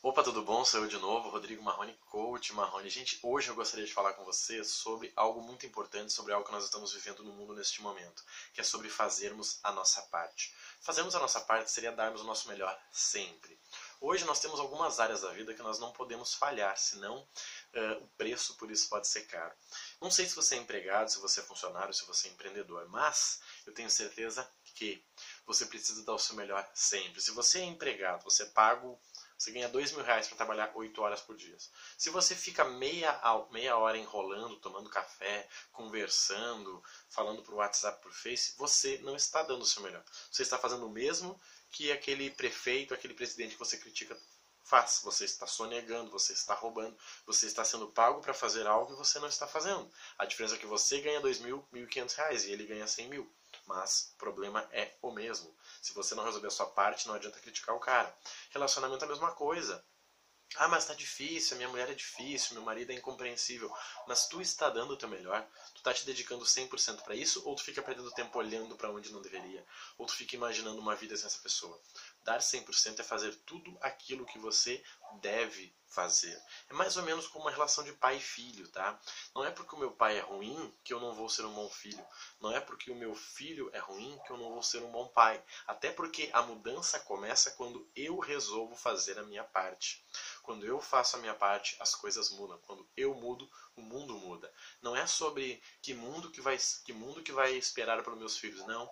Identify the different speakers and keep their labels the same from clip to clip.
Speaker 1: Opa, tudo bom? Sou eu de novo, Rodrigo Marrone, coach Marrone. Gente, hoje eu gostaria de falar com você sobre algo muito importante, sobre algo que nós estamos vivendo no mundo neste momento, que é sobre fazermos a nossa parte. Fazermos a nossa parte seria darmos o nosso melhor sempre. Hoje nós temos algumas áreas da vida que nós não podemos falhar, senão uh, o preço por isso pode ser caro. Não sei se você é empregado, se você é funcionário, se você é empreendedor, mas eu tenho certeza que você precisa dar o seu melhor sempre. Se você é empregado, você é pago você ganha dois mil reais para trabalhar oito horas por dia. Se você fica meia, meia hora enrolando, tomando café, conversando, falando por WhatsApp, por Face, você não está dando o seu melhor. Você está fazendo o mesmo que aquele prefeito, aquele presidente que você critica faz. Você está sonegando, você está roubando, você está sendo pago para fazer algo que você não está fazendo. A diferença é que você ganha dois mil, mil e quinhentos reais e ele ganha cem mil. Mas o problema é o mesmo. Se você não resolver a sua parte, não adianta criticar o cara. Relacionamento é a mesma coisa. Ah, mas tá difícil, minha mulher é difícil, meu marido é incompreensível. Mas tu está dando o teu melhor? Tu tá te dedicando 100% para isso? Ou tu fica perdendo tempo olhando para onde não deveria? Ou tu fica imaginando uma vida sem essa pessoa? Dar 100% é fazer tudo aquilo que você deve fazer. É mais ou menos como uma relação de pai e filho, tá? Não é porque o meu pai é ruim que eu não vou ser um bom filho. Não é porque o meu filho é ruim que eu não vou ser um bom pai. Até porque a mudança começa quando eu resolvo fazer a minha parte. Quando eu faço a minha parte, as coisas mudam. Quando eu mudo, o mundo muda. Não é sobre que mundo que vai, que mundo que vai esperar para os meus filhos, não.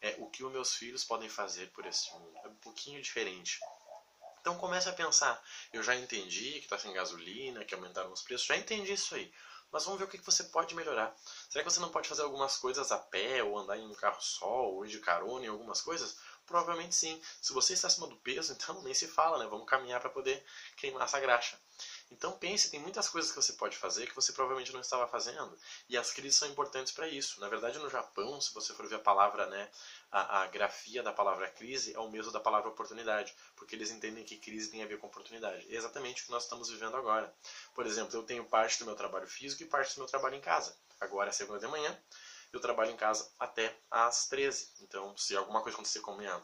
Speaker 1: É o que os meus filhos podem fazer por esse mundo. É um pouquinho diferente. Então comece a pensar, eu já entendi que está sem gasolina, que aumentaram os preços, já entendi isso aí. Mas vamos ver o que você pode melhorar. Será que você não pode fazer algumas coisas a pé, ou andar em um carro só, ou ir de carona em algumas coisas? Provavelmente sim. Se você está acima do peso, então nem se fala, né? Vamos caminhar para poder queimar essa graxa. Então pense, tem muitas coisas que você pode fazer que você provavelmente não estava fazendo. E as crises são importantes para isso. Na verdade, no Japão, se você for ver a palavra, né, a, a, grafia da palavra crise é o mesmo da palavra oportunidade, porque eles entendem que crise tem a ver com oportunidade. É exatamente o que nós estamos vivendo agora. Por exemplo, eu tenho parte do meu trabalho físico e parte do meu trabalho em casa. Agora é segunda de manhã, eu trabalho em casa até às 13. Então, se alguma coisa acontecer com a minha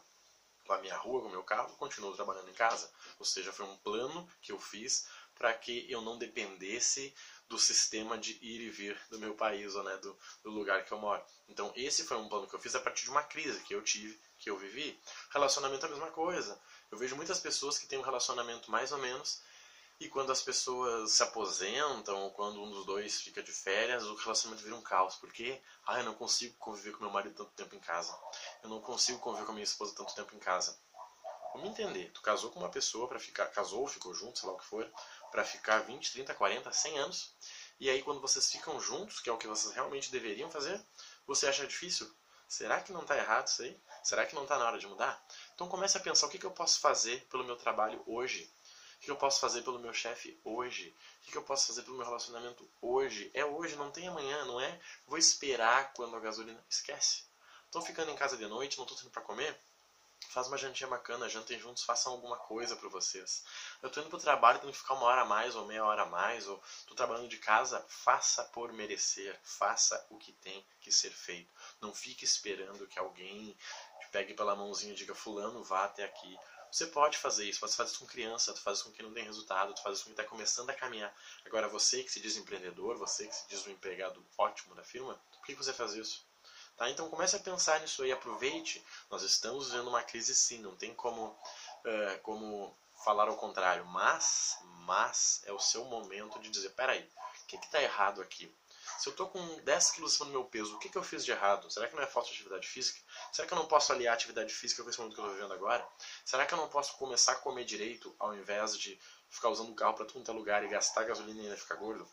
Speaker 1: com a minha rua, com o meu carro, continuo trabalhando em casa. Ou seja, foi um plano que eu fiz para que eu não dependesse do sistema de ir e vir do meu país ou né, do, do, lugar que eu moro. Então esse foi um plano que eu fiz a partir de uma crise que eu tive, que eu vivi. Relacionamento é a mesma coisa. Eu vejo muitas pessoas que têm um relacionamento mais ou menos e quando as pessoas se aposentam ou quando um dos dois fica de férias, o relacionamento vira um caos. Porque, ah, eu não consigo conviver com meu marido tanto tempo em casa. Eu não consigo conviver com minha esposa tanto tempo em casa. Vamos entender, tu casou com uma pessoa para ficar, casou, ficou junto, sei lá o que for, para ficar 20, 30, 40, 100 anos. E aí quando vocês ficam juntos, que é o que vocês realmente deveriam fazer, você acha difícil? Será que não está errado isso aí? Será que não está na hora de mudar? Então comece a pensar o que, que eu posso fazer pelo meu trabalho hoje. O que eu posso fazer pelo meu chefe hoje? O que eu posso fazer pelo meu relacionamento hoje? É hoje, não tem amanhã, não é? Vou esperar quando a gasolina. Esquece. Estou ficando em casa de noite, não estou tendo para comer? Faz uma jantinha bacana, jantem juntos, façam alguma coisa para vocês. Eu tô indo pro trabalho, tenho que ficar uma hora a mais ou meia hora a mais, ou tô trabalhando de casa, faça por merecer, faça o que tem que ser feito. Não fique esperando que alguém te pegue pela mãozinha e diga fulano vá até aqui. Você pode fazer isso, você faz isso com criança, tu faz isso com quem não tem resultado, tu faz isso com quem está começando a caminhar. Agora você que se diz empreendedor, você que se diz um empregado ótimo da firma, por que você faz isso? Tá? Então comece a pensar nisso aí, aproveite. Nós estamos vivendo uma crise sim, não tem como, uh, como falar ao contrário. Mas, mas é o seu momento de dizer, peraí, o que está errado aqui? Se eu estou com 10 quilos acima do meu peso, o que, que eu fiz de errado? Será que não é falta de atividade física? Será que eu não posso aliar atividade física com esse momento que eu estou vivendo agora? Será que eu não posso começar a comer direito ao invés de ficar usando o carro para todo é lugar e gastar gasolina e ainda ficar gordo?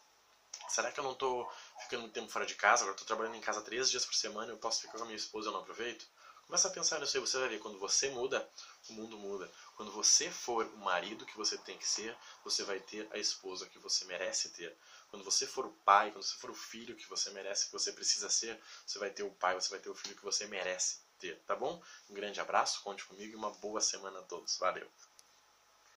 Speaker 1: Será que eu não estou ficando muito tempo fora de casa? Agora estou trabalhando em casa três dias por semana eu posso ficar com a minha esposa e eu não aproveito? Começa a pensar nisso aí, você vai ver. Quando você muda, o mundo muda. Quando você for o marido que você tem que ser, você vai ter a esposa que você merece ter. Quando você for o pai, quando você for o filho que você merece, que você precisa ser, você vai ter o pai, você vai ter o filho que você merece ter, tá bom? Um grande abraço, conte comigo e uma boa semana a todos. Valeu!